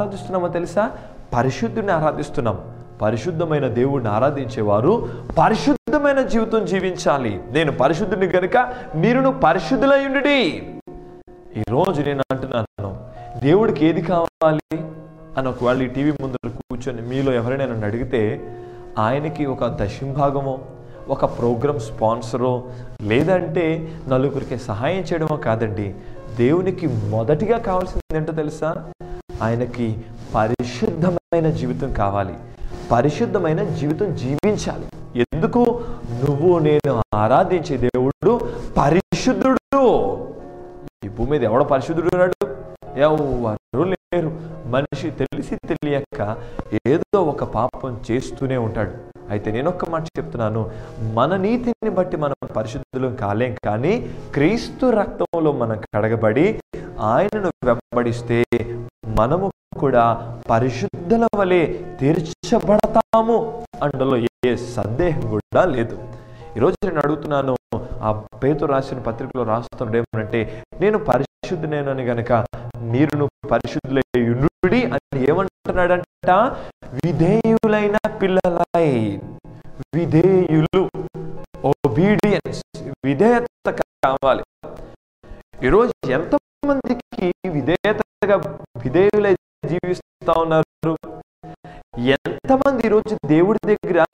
ఆరాధిస్తున్నామో తెలుసా? పరిశుద్ధుని ఆరాధిస్తున్నాం. పరిశుద్ధమైన దేవుడిని ఆరాధించేవారు పరిశుద్ధమైన జీవితం జీవించాలి. నేను పరిశుద్ధుని కనుక మీరును పరిశుద్ధులయ్యుండి ఈరోజు నేను అంటున్నాను దేవుడికి ఏది కావాలి? అని ఒకవేళ ఈ టీవీ ముందర కూర్చొని మీలో ఎవరైనా నన్ను అడిగితే ఆయనకి ఒక దశంభాగమో ఒక ప్రోగ్రామ్ స్పాన్సరో లేదంటే నలుగురికి సహాయం చేయడమో కాదండి. దేవునికి మొదటిగా కావాల్సింది ఏంటో తెలుసా? ఆయనకి పరిశుద్ధమైన జీవితం కావాలి. పరిశుద్ధమైన జీవితం జీవించాలి. ఎందుకు? నువ్వు నేను ఆరాధించే దేవుడు పరిశుద్ధుడు. ఈ భూమి మీద ఎవడ పరిశుద్ధుడు ఉన్నాడు? ఎవరు లేరు. మనిషి తెలిసి తెలియక ఏదో ఒక పాపం చేస్తూనే ఉంటాడు. అయితే నేను ఒక్క మాట చెప్తున్నాను. మన నీతిని బట్టి మనం పరిశుద్ధులం కాలేం కానీ క్రీస్తు రక్తంలో మనం కడగబడి ఆయనను వెంబడిస్తే మనము కూడా పరిశుద్ధుల వలె తీర్చబడతాము అందులో ఏ సందేహం కూడా లేదు. ఈరోజు నేను అడుగుతున్నాను ఆ పేరు రాసిన పత్రికలో రాస్తున్నాడు ఏమనంటే నేను పరిశుద్ధునేనని గనక మీరును పరిశుద్ధులై అని ఏమంటున్నాడంట? విధేయులైన పిల్లలై విధేయులు ఒబీడియన్స్ విధేయత కావాలి. ఈరోజు ఎంతమందికి విధేయతగా విధేయులై జీవిస్తా ఉన్నారు. ఎంతమంది ఈరోజు దేవుడి దగ్గర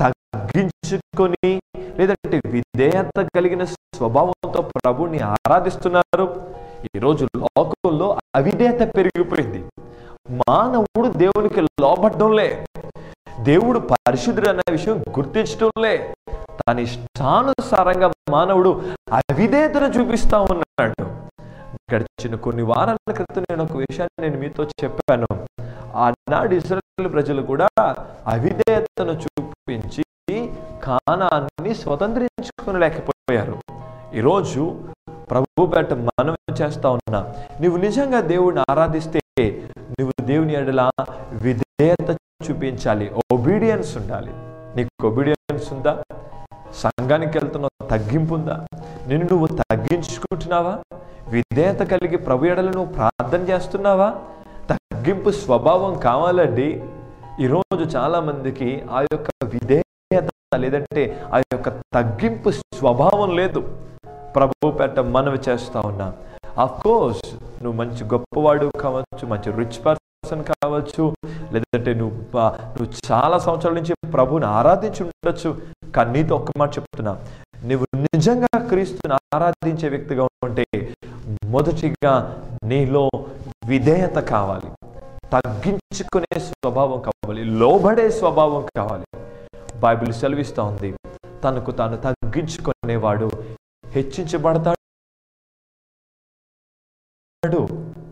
తగ్గించుకొని లేదంటే విధేయత కలిగిన స్వభావంతో ప్రభుని ఆరాధిస్తున్నారు. ఈరోజు లోకంలో అవిధేయత పెరిగిపోయింది. మానవుడు దేవునికి లోబడ్డంలే. దేవుడు పరిశుద్ధుడు అనే విషయం గుర్తించడంలే. తన ఇష్టానుసారంగా మానవుడు అవిధేయతను చూపిస్తా ఉన్నాడు. గడిచిన కొన్ని వారాల క్రితం నేను ఒక విషయాన్ని నేను మీతో చెప్పాను. ఆనాడు ఇస్రాయల్ ప్రజలు కూడా అవిధేయతను చూపించి కానాన్ని స్వతంత్రించుకోలేకపోయారు ఈరోజు ప్రభు పేట మనం చేస్తా ఉన్నా? నువ్వు నిజంగా దేవుడిని ఆరాధిస్తే నువ్వు దేవుని ఎడల విధేయత చూపించాలి. ఒబీడియన్స్ ఉండాలి. నీకు ఒబీడియన్స్ ఉందా? సంఘానికి వెళ్తున్నావు తగ్గింపు ఉందా? నిన్ను నువ్వు తగ్గించుకుంటున్నావా? విధేయత కలిగి ప్రభు ఎడల నువ్వు ప్రార్థన చేస్తున్నావా? తగ్గింపు స్వభావం కావాలండి. ఈరోజు చాలా మందికి ఆ యొక్క విధేయత లేదంటే ఆ యొక్క తగ్గింపు స్వభావం లేదు. ప్రభు పెట్ట మనవి చేస్తా ఉన్నా. ఆఫ్ కోర్స్ నువ్వు మంచి గొప్పవాడు కావచ్చు మంచి రిచ్ పర్సన్ కావచ్చు లేదంటే నువ్వు నువ్వు చాలా సంవత్సరాల నుంచి ప్రభుని ఆరాధించి ఉండొచ్చు కానీ నీతో ఒక్క మాట చెప్తున్నా. నువ్వు నిజంగా క్రీస్తుని ఆరాధించే వ్యక్తిగా ఉంటే మొదటిగా నీలో విధేయత కావాలి. తగ్గించుకునే స్వభావం కావాలి. లోబడే స్వభావం కావాలి. బైబిల్ సెలవిస్తూ ఉంది. తనకు తాను తగ్గించుకునేవాడు హెచ్చించబడతాడు.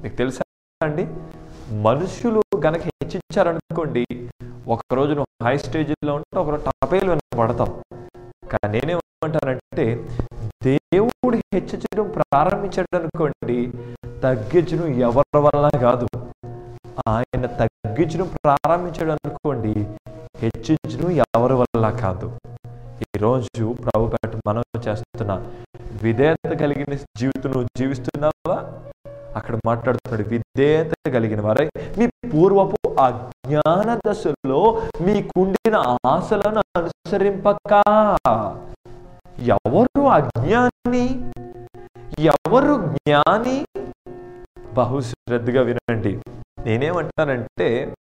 మీకు తెలుసా అండి? మనుషులు గనక హెచ్చించారనుకోండి ఒకరోజు నువ్వు హై స్టేజ్లో ఉంటే ఒకరోజు టాపేలు వినపడతాం కానీ నేనేమంటానంటే దేవుడు హెచ్చించడం ప్రారంభించాడు అనుకోండి తగ్గించడం ఎవరి వల్ల కాదు. ఆయన తగ్గించడం ప్రారంభించాడు అనుకోండి హెచ్చించడం ఎవరి వల్ల కాదు. ఈరోజు ప్రభు పేట మనం చేస్తున్న విధేయత కలిగిన జీవితం నువ్వు జీవిస్తున్నావా? అక్కడ మాట్లాడుతున్నాడు విధేయత కలిగిన వారై మీ పూర్వపు అజ్ఞాన దశలో మీకుండిన ఆశలను అనుసరింపక. ఎవరు అజ్ఞాని? ఎవరు జ్ఞాని? బహుశ్రద్ధగా వినండి. నేనేమంటానంటే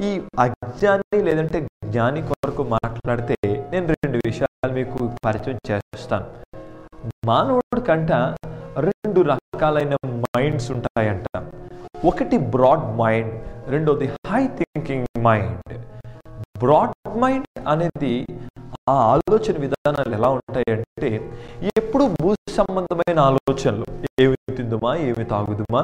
ఈ అజ్ఞాని లేదంటే జ్ఞాని కొరకు మాట్లాడితే నేను రెండు విషయాలు మీకు పరిచయం చేస్తాను. మానవుడి కంట రెండు రకాలైన మైండ్స్ ఉంటాయంట. ఒకటి బ్రాడ్ మైండ్ రెండోది high thinking mind. Broad mind అనేది ఆ ఆలోచన విధానాలు ఎలా ఉంటాయంటే ఎప్పుడు భూ సంబంధమైన ఆలోచనలు. ఏమి తిందుమా ఏమి తాగుదుమా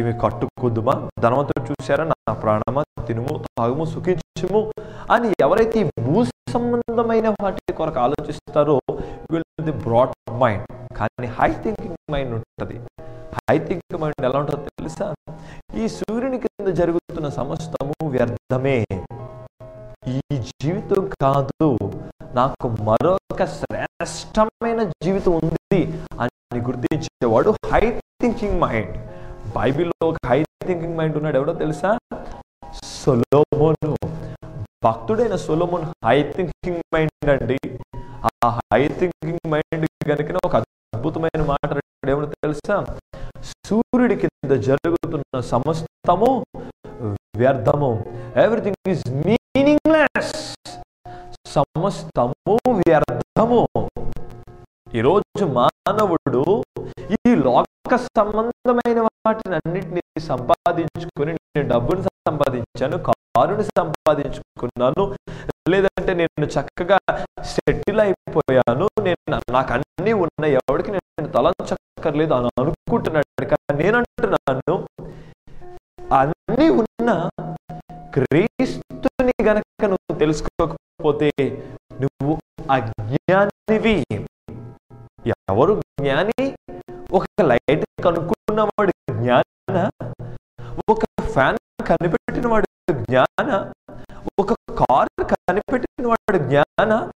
ఏమి కట్టుకుందుమా ధనవంతుడు చూసారా నా ప్రాణమా తినుము తాగుము సుఖించుము అని ఎవరైతే ఈ భూ సంబంధమైన వాటి కొరకు ఆలోచిస్తారో వీళ్ళది బ్రాడ్ మైండ్. కానీ హై థింకింగ్ మైండ్ ఉంటుంది. హై థింకింగ్ మైండ్ ఎలా ఉంటుందో తెలుసా? ఈ సూర్యుని కింద జరుగుతున్న సమస్తము వ్యర్థమే. ఈ జీవితం కాదు. నాకు మరొక శ్రేష్టమైన జీవితం ఉంది అని గుర్తించేవాడు హై థింకింగ్ మైండ్ బైబిల్లో ఒక హై థింకింగ్ మైండ్ ఉన్నాడు ఎవడో తెలుసా? సొలోమోను. భక్తుడైన సొలోమోన్ హై థింకింగ్ మైండ్ అండి. ఆ హై థింకింగ్ మైండ్ కనుక ఒక అద్భుతమైన మాట అంటాడు ఏమో తెలుసా? సూర్యుడి కింద జరుగుతున్న సమస్తము వ్యర్థము. ఎవ్రీథింగ్ ఈజ్ మీనింగ్ సమస్తము వ్యర్థము. ఈరోజు మానవుడు ఈ లోక సంబంధమైన వాటిని అన్నిటిని సంపాదించుకుని నేను డబ్బుని సంపాదించాను కారుని సంపాదించుకున్నాను లేదంటే నేను చక్కగా సెటిల్ అయిపోయాను నేను నాకు అన్నీ ఉన్నాయి ఎవరికి నేను తలంచక్కర్లేదు అని అనుకుంటున్నాడు. కానీ నేను అంటున్నాను అన్నీ ఉన్న క్రీస్తుని గనక నువ్వు పోతే నువ్వు అజ్ఞానివి. ఎవరు జ్ఞాని? ఒక లైట్ కనుక్కున్నవాడు జ్ఞాన ఒక ఫ్యాన్ కనిపెట్టిన వాడు జ్ఞాన ఒక కార్ కనిపెట్టిన వాడు జ్ఞాన.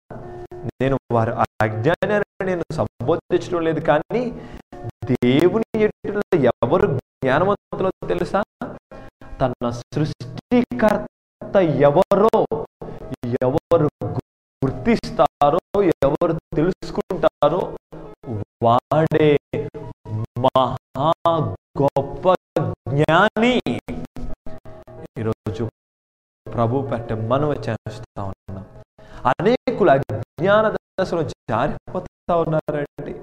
నేను వారు అజ్ఞానాన్ని నేను సంబోధించడం లేదు కానీ దేవుని ఎటులో ఎవరు జ్ఞానవంతులో తెలుసా? తన సృష్టికర్త ఎవరో? ఎవరు గుర్తిస్తారో ఎవరు తెలుసుకుంటారో వాడే మహా గొప్ప జ్ఞాని. ఈరోజు ప్రభు పెట్ట మనం చేస్తా ఉన్నాం. అనేకులు అజ్ఞాన దశలో జారిపోతా ఉన్నారండి.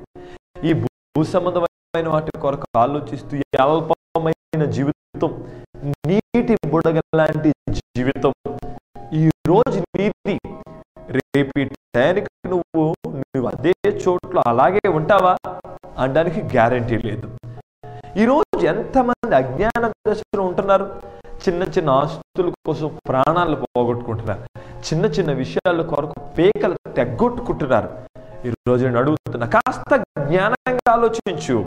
ఈ భూ సంబంధమైన వాటి కొరకు ఆలోచిస్తూ అల్పమైన జీవితం నీటి బుడగ లాంటి జీవితం. ఈ రోజు రేపు టైంకి నువ్వు నువ్వు అదే చోట్ల అలాగే ఉంటావా అనడానికి గ్యారంటీ లేదు. ఈరోజు ఎంతమంది అజ్ఞాన దశలో ఉంటున్నారు? చిన్న చిన్న ఆస్తుల కోసం ప్రాణాలు పోగొట్టుకుంటున్నారు. చిన్న చిన్న విషయాల కొరకు పేకలు తెగ్గొట్టుకుంటున్నారు. ఈరోజు నేను అడుగుతున్నా కాస్త జ్ఞానంగా ఆలోచించు.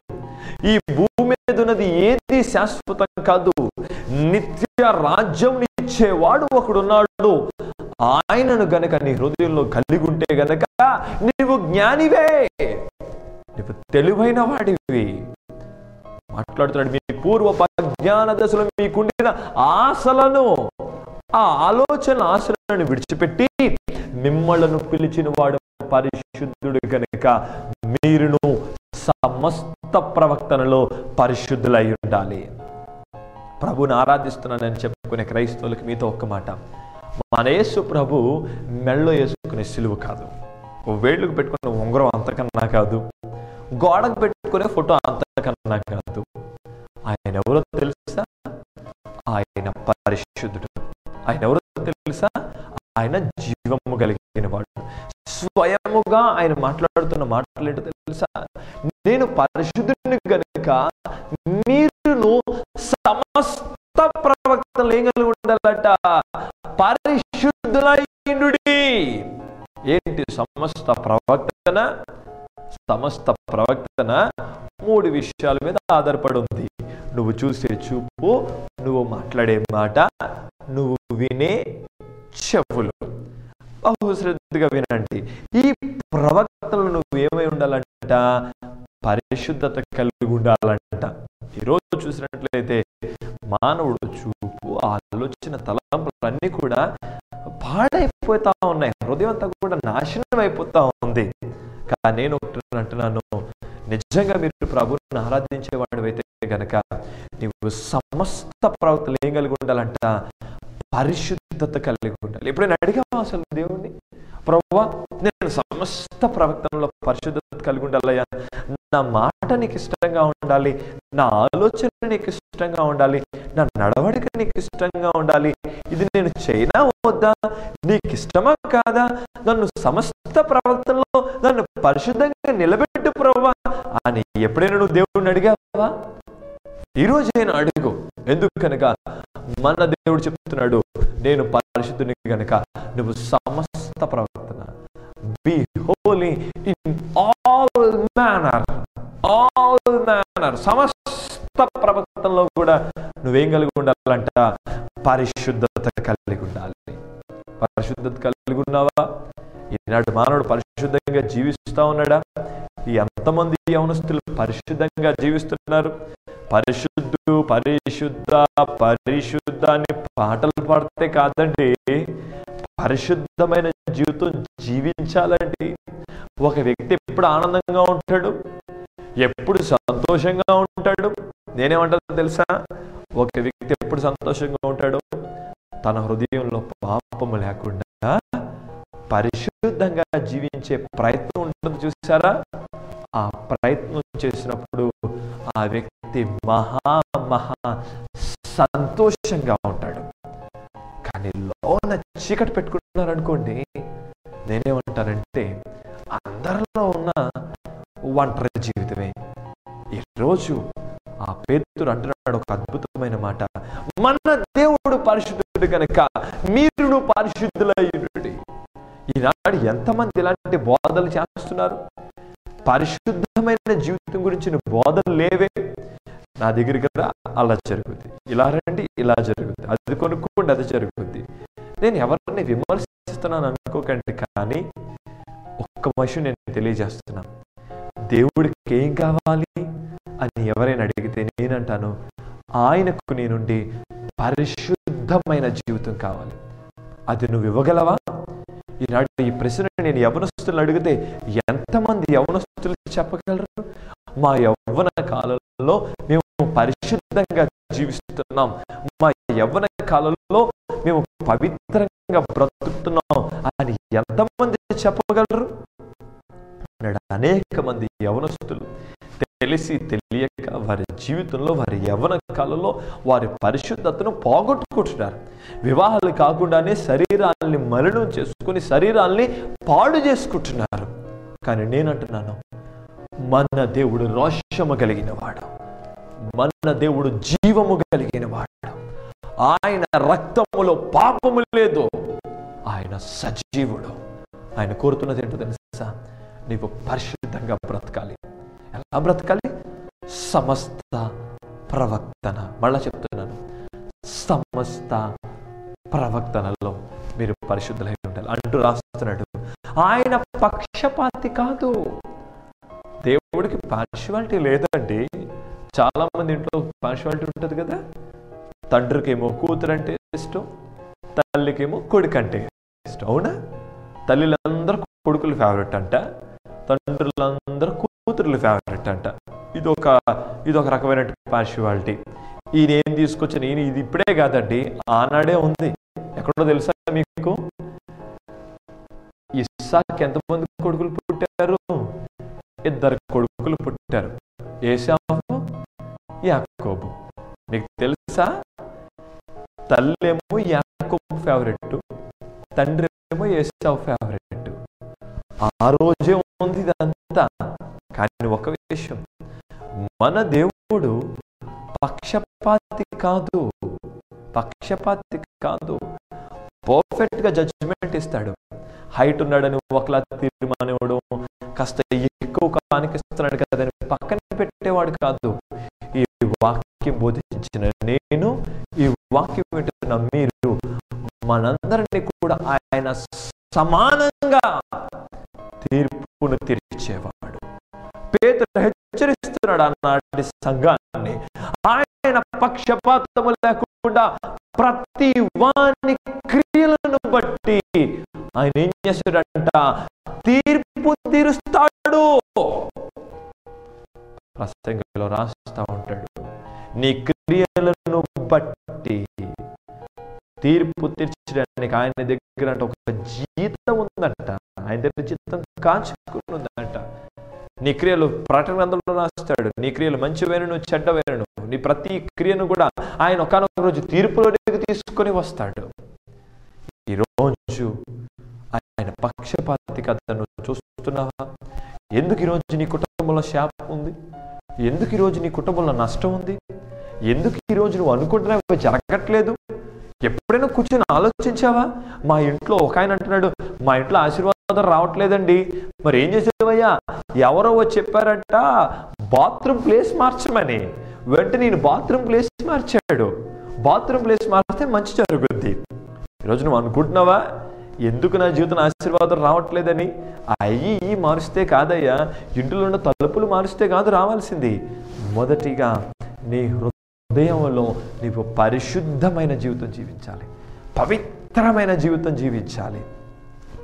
ఈ భూమి మీద ఉన్నది ఏది శాశ్వతం కాదు. నిత్య రాజ్యం ఇచ్చేవాడు ఒకడున్నాడు. ఆయనను గనక నీ హృదయంలో కలిగి ఉంటే గనక నీవు జ్ఞానివే. నీవు తెలివైన వాడివి. మాట్లాడుతున్నాడు మీ పూర్వ జ్ఞాన దశలో మీకుండిన ఆశలను ఆ ఆలోచన ఆశలను విడిచిపెట్టి మిమ్మలను పిలిచిన వాడు పరిశుద్ధుడు కనుక మీరును సమస్త ప్రవక్తనలో పరిశుద్ధులై ఉండాలి. ప్రభుని ఆరాధిస్తున్నానని చెప్పుకునే క్రైస్తవులకు మీతో ఒక్క మాట. మన యేసు ప్రభు మెళ్ళో వేసుకునే సిలువు కాదు. వేళ్ళకు పెట్టుకునే ఉంగరం అంతకన్నా కాదు. గోడకు పెట్టుకునే ఫోటో అంతకన్నా కాదు. ఆయన ఎవరో తెలుసా? ఆయన పరిశుద్ధుడు. ఆయన ఎవరో తెలుసా? ఆయన జీవము కలిగిన వాడు. స్వయముగా ఆయన మాట్లాడుతున్న మాటలు తెలుసా? నేను పరిశుద్ధుని కనుక మీరును సమస్త ప్రవక్తలు ఏం కలిగి ఉండాలట? పరిశుద్ధులైండు ఏంటి సమస్త ప్రవక్తన? సమస్త ప్రవక్తన మూడు విషయాల మీద ఆధారపడి ఉంది నువ్వు చూసే చూపు నువ్వు మాట్లాడే మాట నువ్వు వినే చెవులు. బహుశ్రద్ధగా వినండి. ఈ ప్రవక్తలు నువ్వు ఏమై ఉండాలంట? పరిశుద్ధత కలిగి ఉండాలంట. ఈరోజు చూసినట్లయితే మానవుడు చూపు ఆలోచన తలం అవన్నీ కూడా పాడైపోతా ఉన్నాయి. హృదయం అంతా కూడా నాశనం అయిపోతా ఉంది. కానీ నేను ఒకటి అంటున్నాను. నిజంగా మీరు ప్రభుని ఆరాధించేవాడు అయితే గనక నీవు సమస్త ప్రవక్తలు ఏం కలిగి ఉండాలంట? పరిశుద్ధత కలిగి ఉండాలి. ఎప్పుడైనా అడిగావా అసలు దేవుణ్ణి? ప్రభు నేను సమస్త ప్రవక్తనలో పరిశుద్ధత కలిగి ఉండాలయ్యా నా మాట నీకు ఇష్టంగా ఉండాలి. నా ఆలోచన నీకు ఇష్టంగా ఉండాలి. నా నడవడిక నీకు ఇష్టంగా ఉండాలి. ఇది నేను చైనా వద్దా? నీకు ఇష్టమా కాదా? నన్ను సమస్త ప్రవర్తనలో నన్ను పరిశుద్ధంగా నిలబెట్టు ప్రవ్వా. అని ఎప్పుడైనా నువ్వు దేవుడిని అడిగావా? ఈరోజు నేను అడుగు. ఎందుకనగా? మన దేవుడు చెప్తున్నాడు నేను పరిశుద్ధుని గనక. నువ్వు సమస్త ప్రవర్తన in all all all manner సమస్త ప్రవర్తనలో కూడా నువ్వేం కలిగి ఉండాలంట? పరిశుద్ధత కలిగి ఉండాలి. పరిశుద్ధత కలిగి ఉన్నావా? ఈనాడు మానవుడు పరిశుద్ధంగా జీవిస్తా ఉన్నాడా? ఎంతమంది యవనస్తులు పరిశుద్ధంగా జీవిస్తున్నారు? పరిశుద్ధు పరిశుద్ధ పరిశుద్ధ అని పాటలు పాడితే కాదండి. పరిశుద్ధమైన జీవితం జీవించాలండి. ఒక వ్యక్తి ఎప్పుడు ఆనందంగా ఉంటాడు? ఎప్పుడు సంతోషంగా ఉంటాడు? నేనేమంటాను తెలుసా? ఒక వ్యక్తి ఎప్పుడు సంతోషంగా ఉంటాడు? తన హృదయంలో పాపము లేకుండా పరిశుద్ధంగా జీవించే ప్రయత్నం ఉంటుంది చూసారా ఆ ప్రయత్నం చేసినప్పుడు ఆ వ్యక్తి మహా మహా సంతోషంగా ఉంటాడు. కానీ లోన చీకటి పెట్టుకుంటున్నారు అనుకోండి నేనేమంటానంటే అందరిలో ఉన్న ఒంటరి జీవితమే. ఈరోజు ఆ పేతుడు అంటున్నాడు ఒక అద్భుతమైన మాట. మన దేవుడు పరిశుద్ధుడు కనుక మీరును పరిశుద్ధులయ్యుడి. ఈనాడు ఎంతమంది ఇలాంటి బోధలు చేస్తున్నారు? పరిశుద్ధమైన జీవితం గురించిన బోధలు లేవే. నా దగ్గరికి రా అలా జరుగుద్ది. ఇలా రండి ఇలా జరుగుద్ది. అది కొనుక్కోండి అది జరుగుద్ది. నేను ఎవరిని విమర్శిస్తున్నాను అనుకోకండి ఒక్క విషయం నేను తెలియజేస్తున్నాను. దేవుడికి ఏం కావాలి అని ఎవరైనా అడిగితే నేనంటాను ఆయనకు నీ నుండి పరిశుద్ధమైన జీవితం కావాలి. అది నువ్వు ఇవ్వగలవా? ఈనాడు ఈ ప్రశ్న నేను యవనస్తులను అడిగితే ఎంతమంది యవనస్తులు చెప్పగలరు? మా యవ్వన కాలంలో మేము పరిశుద్ధంగా జీవిస్తున్నాం. మా యవ్వన కాలంలో మేము పవిత్రంగా బ్రతుకుతున్నాం అని ఎంతమంది చెప్పగలరు? అన్నాడు అనేక మంది యవనస్తులు తెలిసి తెలియక వారి జీవితంలో వారి యవన కాలంలో వారి పరిశుద్ధతను పోగొట్టుకుంటున్నారు. వివాహాలు కాకుండానే శరీరాల్ని మలినం చేసుకుని శరీరాల్ని పాడు చేసుకుంటున్నారు. కానీ నేనంటున్నాను మన దేవుడు రోషము కలిగిన వాడు. మన దేవుడు జీవము కలిగిన వాడు. ఆయన రక్తములో పాపము లేదు. ఆయన సజీవుడు. ఆయన కోరుతున్నది ఏంటో తెలుసా? నీవు పరిశుద్ధంగా బ్రతకాలి. ఎలా బ్రతకాలి? సమస్త ప్రవక్తన మళ్ళా చెప్తున్నాను. సమస్త ప్రవక్తనలో మీరు పరిశుద్ధులై ఉండాలి. అంటూ రాస్తున్నాడు. ఆయన పక్షపాతి కాదు. దేవుడికి పార్షువాలిటీ లేదండి. చాలామంది ఇంట్లో పార్షువాలిటీ ఉంటుంది కదా? తండ్రికేమో కూతురు అంటే ఇష్టం తల్లికేమో కొడుకు అంటే ఇష్టం. అవునా? తల్లిలందరూ కొడుకులు ఫేవరెట్ అంట. తండ్రులందరూ కూతురులు ఫేవరెట్ అంట. ఇది ఒక ఇది ఒక రకమైన పార్షువాలిటీ ఈయన ఏం తీసుకొచ్చిన ఈయన ఇది ఇప్పుడే కాదండి ఆనాడే ఉంది. ఎక్కడో తెలుసా మీకు? ఇస్సాక్ ఎంతమంది కొడుకులు పుట్టారు? ఇద్దరు కొడుకులు పుట్టారు. ఏసాము యాకోబు. మీకు తెలుసా? తల్లేమో యాకోబు ఫేవరెట్ తండ్రి ఏమో ఏసావు ఫేవరెట్ ఆ రోజే ఉంది ఇదంతా. కానీ ఒక విషయం. మన దేవుడు పక్షపాతి కాదు. పక్షపాతి కాదు. పర్ఫెక్ట్గా జడ్జిమెంట్ ఇస్తాడు. హైట్ ఉన్నాడని ఒకలా తీర్మానివ్వడం. కాస్త ఎక్కువ కానికిస్తున్నాడు కదని పక్కన పెట్టేవాడు కాదు. ఈ వాక్యం బోధించిన నేను ఈ వాక్యం వింటున్న మీరు మనందరినీ కూడా ఆయన సమానంగా తీర్పును తీర్చేవాడు. పేతురు హెచ్చరిస్తున్నాడు అన్నాటి సంఘాన్ని. ఆయన పక్షపాతము లేకుండా ప్రతి వాని క్రియలను బట్టి ఆయన ఏం చేశాడంట? తీర్పు తీరుస్తాడు. ప్రసంగంలో రాస్తా ఉంటాడు. నీ క్రియలను బట్టి తీర్పు తీర్చడానికి ఆయన దగ్గర అంటే ఒక జీతం ఉందంట. ఆయన దగ్గర చిత్తం కాచుకుని నీ క్రియలు ప్రకటన గ్రంథంలో రాస్తాడు. నీ క్రియలు మంచివైనను చెడ్డవైనను. నీ ప్రతి క్రియను కూడా ఆయన ఒకనొక రోజు తీర్పులోకి తీసుకొని వస్తాడు. ఈరోజు ఆయన పక్షపాతి కథను చూస్తున్నావా? ఎందుకు ఈరోజు నీ కుటుంబంలో శాపం ఉంది? ఎందుకు ఈరోజు నీ కుటుంబంలో నష్టం ఉంది? ఎందుకు ఈరోజు నువ్వు అనుకుంటున్నావు జరగట్లేదు? ఎప్పుడైనా కూర్చొని ఆలోచించావా? మా ఇంట్లో ఒక ఆయన అంటున్నాడు మా ఇంట్లో ఆశీర్వాదం రావట్లేదండి. మరి ఏం చేసేవయ్యా? ఎవరో వచ్చి చెప్పారంట బాత్రూమ్ ప్లేస్ మార్చమని. వెంటనే నేను బాత్రూమ్ ప్లేస్ మార్చాడు. బాత్రూమ్ ప్లేస్ మారితే మంచి జరుగుద్ది. ఈరోజు నువ్వు అనుకుంటున్నావా? ఎందుకు నా జీవితం ఆశీర్వాదం రావట్లేదని? అయ్యి ఈ మారుస్తే కాదయ్యా. ఇంటిలో ఉన్న తలుపులు మారుస్తే కాదు రావాల్సింది. మొదటిగా నీ హృదయంలో నీవు పరిశుద్ధమైన జీవితం జీవించాలి. పవిత్రమైన జీవితం జీవించాలి.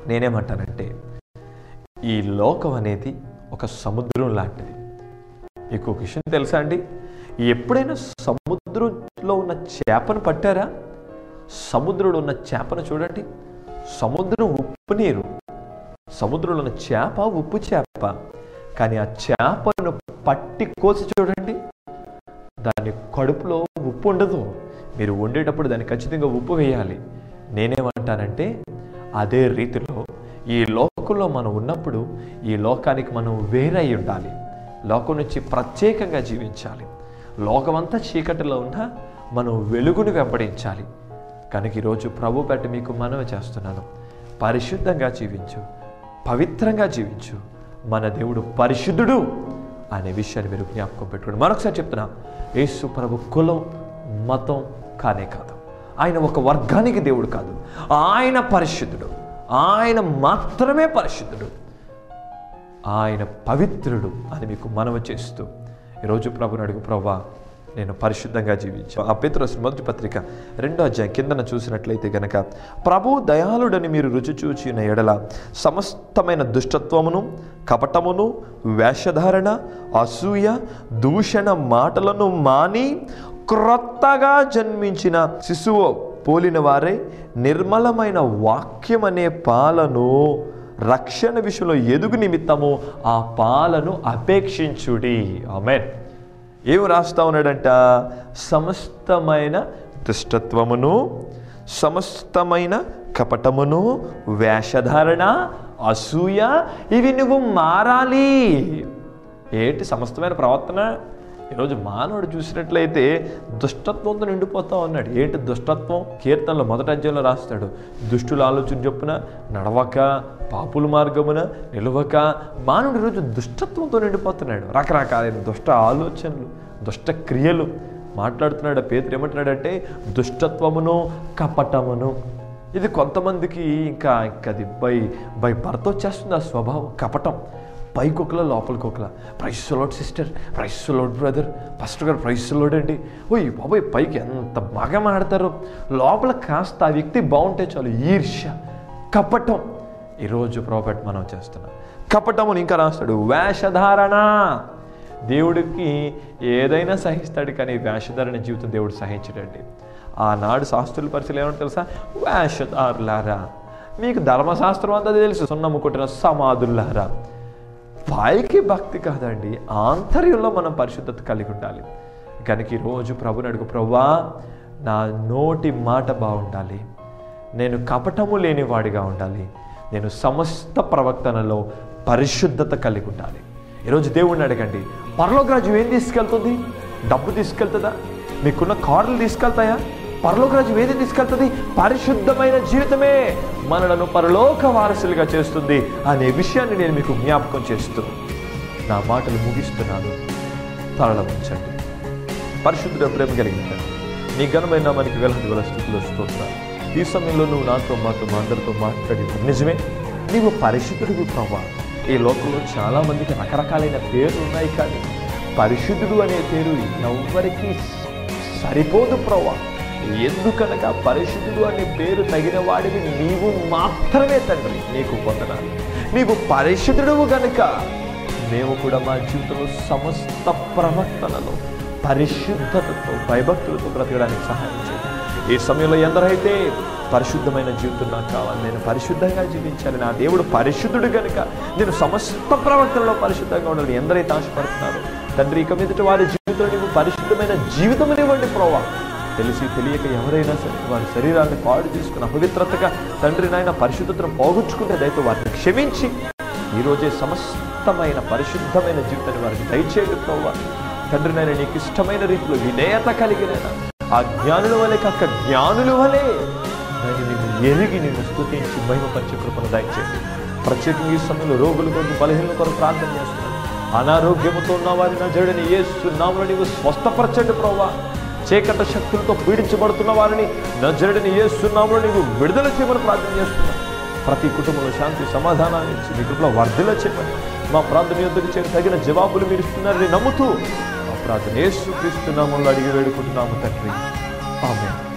నేనేమంటానంటే ఈ లోకం అనేది ఒక సముద్రం లాంటిది. మీకు ఒక విషయం తెలుసా అండి? ఎప్పుడైనా సముద్రంలో ఉన్న చేపను పట్టారా? సముద్రంలో ఉన్న చేపను చూడండి. సముద్రం ఉప్పు నీరు. సముద్రంలో ఉన్న చేప ఉప్పు చేప. కానీ ఆ చేపను పట్టి కోసి చూడండి. దాని కడుపులో ఉప్పు ఉండదు. మీరు వండేటప్పుడు దాన్ని ఖచ్చితంగా ఉప్పు వేయాలి. నేనేమంటానంటే అదే రీతిలో ఈ లోకంలో మనం ఉన్నప్పుడు ఈ లోకానికి మనం వేరై ఉండాలి. లోకం నుంచి ప్రత్యేకంగా జీవించాలి. లోకమంతా చీకటిలో ఉన్నా మనం వెలుగును వెంబడించాలి. కనుక ఈరోజు ప్రభు పెట్టి మీకు మనవి చేస్తున్నాను. పరిశుద్ధంగా జీవించు. పవిత్రంగా జీవించు. మన దేవుడు పరిశుద్ధుడు. అనే విషయాన్ని మీరు జ్ఞాపకం పెట్టుకోండి. మరొకసారి చెప్తున్నా యేసు ప్రభు కులం మతం కానే కాదు. ఆయన ఒక వర్గానికి దేవుడు కాదు. ఆయన పరిశుద్ధుడు. ఆయన మాత్రమే పరిశుద్ధుడు. ఆయన పవిత్రుడు అని మీకు మనవి చేస్తూ ఈరోజు ప్రభుని అడుగు ప్రభా నేను పరిశుద్ధంగా జీవించాను. ఆ పేతురస్ మొదటి పత్రిక రెండో అధ్యాయం కిందన చూసినట్లయితే గనక ప్రభు దయాళుడని మీరు రుచి చూచిన ఎడల సమస్తమైన దుష్టత్వమును కపటమును వేషధారణ అసూయ దూషణ మాటలను మాని క్రొత్తగా జన్మించిన శిశువు పోలిన వారే నిర్మలమైన వాక్యం అనే పాలను రక్షణ విషయంలో ఎదుగు నిమిత్తము ఆ పాలను అపేక్షించుడి. ఆమెన్. ఏమి రాస్తా ఉన్నాడంట? సమస్తమైన దుష్టత్వమును సమస్తమైన కపటమును వేషధారణ అసూయ ఇవి నువ్వు మారాలి. ఏంటి సమస్తమైన ప్రవర్తన? ఈరోజు మానవుడు చూసినట్లయితే దుష్టత్వంతో నిండిపోతా ఉన్నాడు. ఏంటి దుష్టత్వం? కీర్తనలో మొదటి అధ్యాయంలో రాస్తాడు. దుష్టుల ఆలోచన చొప్పున నడవక పాపుల మార్గమున నిలవక మానవుడు ఈరోజు దుష్టత్వంతో నిండిపోతున్నాడు. రకరకాలైన దుష్ట ఆలోచనలు దుష్ట క్రియలు మాట్లాడుతున్నాడు. పేదలు ఏమంటున్నాడంటే దుష్టత్వమును కపటమును. ఇది కొంతమందికి ఇంకా ఇంకా అది బై బై భర్త వచ్చేస్తుంది ఆ స్వభావం. కపటం. పైకొకల లోపలికొకల. Praise lord sister praise lord brother first గారు ప్రైస్ లోడ్ అండి. ఓయ్ బాబోయ్ పైకి ఎంత బాగా మాడతారు లోపల కాస్త ఆ వ్యక్తి బాగుంటే చాలు ఈర్ష్య కపటం. ఈరోజు ప్రాఫిట్ మనం చేస్తున్నాం. కపటముని ఇంకా రాస్తాడు వేషధారణ. దేవుడికి ఏదైనా సహిస్తాడు కానీ వేషధారణ జీవితం దేవుడు సహించడండి. ఆనాడు శాస్త్రుల పరిస్థితులు ఏమంటే తెలుసా? వేషధారులారా. మీకు ధర్మశాస్త్రం అంతా తెలుసు సున్నమ్ము కొట్టిన సమాధుల్లారా. పైకి భక్తి కాదండి ఆంతర్యంలో మనం పరిశుద్ధత కలిగి ఉండాలి. కనుక ఈరోజు ప్రభుని అడుగు ప్రభువా నా నోటి మాట బాగుండాలి. నేను కపటము లేనివాడిగా ఉండాలి. నేను సమస్త ప్రవర్తనలో పరిశుద్ధత కలిగి ఉండాలి. ఈరోజు దేవుణ్ణి అడగండి పరలోక రాజు ఏం తీసుకెళ్తుంది? డబ్బు తీసుకెళ్తుందా? మీకున్న కార్లు తీసుకెళ్తాయా? పరలోకరాజు ఏది తీసుకెళ్తుంది? పరిశుద్ధమైన జీవితమే మనలను పరలోక వారసులుగా చేస్తుంది అనే విషయాన్ని నేను మీకు జ్ఞాపకం చేస్తూ నా మాటలు ముగిస్తున్నాను. తరల ఉంచండి. పరిశుద్ధుడ ప్రేమ కలిగింది నీ ఘనమైన మనకి వెలహది గల స్థితిలో వస్తున్నాను ఈ సమయంలో నువ్వు నాతో మాతో మా అందరితో మాట్లాడి నిజమే. నీవు పరిశుద్ధుడు ప్రభా ఈ లోకంలో చాలామందికి రకరకాలైన పేర్లు ఉన్నాయి కానీ పరిశుద్ధుడు అనే పేరు ఎవరికి సరిపోదు ప్రభా ఎందుకనగా పరిశుద్ధుడు అనే పేరు తగిన వాడివి నీవు మాత్రమే తండ్రి నీకు పొందనాలి నీవు పరిశుద్ధుడు గనుక మేము కూడా మా జీవితంలో సమస్త ప్రవర్తనలో పరిశుద్ధతతో భయభక్తులతో బ్రతకడానికి సహాయం చేయండి. ఈ సమయంలో ఎందరైతే పరిశుద్ధమైన జీవితం నాకు కావాలి నేను పరిశుద్ధంగా జీవించాలి నా దేవుడు పరిశుద్ధుడు కనుక నేను సమస్త ప్రవర్తనలో పరిశుద్ధంగా ఉండాలి ఎందరైతే ఆశపడుతున్నారో తండ్రి ఇక మీదట వారి జీవితంలో నీవు పరిశుద్ధమైన జీవితం ఇవ్వండి ప్రోవా తెలిసి తెలియక ఎవరైనా సరే వారి శరీరాన్ని పాడు చేసుకుని అపవిత్రతగా తండ్రి నాయన పరిశుద్ధతను పోగొచ్చుకుంటే దయతో వారిని క్షమించి ఈరోజే సమస్తమైన పరిశుద్ధమైన జీవితాన్ని వారికి దయచేయండి ప్రోవా తండ్రి నాయన నీకు ఇష్టమైన రీతిలో వినేయత కలిగిన ఆ జ్ఞానుల వలె కాక జ్ఞానుల వలె నేను ఎరిగి నేను స్థుతించి మహిమపరిచే కృపను దయచేయండి. ప్రత్యేకంగా ఈ సమయంలో రోగుల కొరకు బలహీనల కొరకు ప్రార్థన చేస్తున్నాను. అనారోగ్యముతో ఉన్న వారిని నా ఏ సున్నాములు నీవు స్వస్థపరచండి ప్రోవా చీకట శక్తులతో పీడించబడుతున్న వారిని నజరుడిని ఏస్తున్నాములు నీవు విడుదల చేయమని ప్రార్థన చేస్తున్నాను ప్రతి కుటుంబంలో శాంతి సమాధానాన్ని ఇచ్చి మీ కృపలో వర్ధల చెప్పండి మా ప్రాంతం యొద్దకు చేరి తగిన జవాబులు మీరు ఇస్తున్నారని నమ్ముతూ మా ప్రార్థన యేసు అడిగి వేడుకుంటున్నాము తండ్రి. ఆమె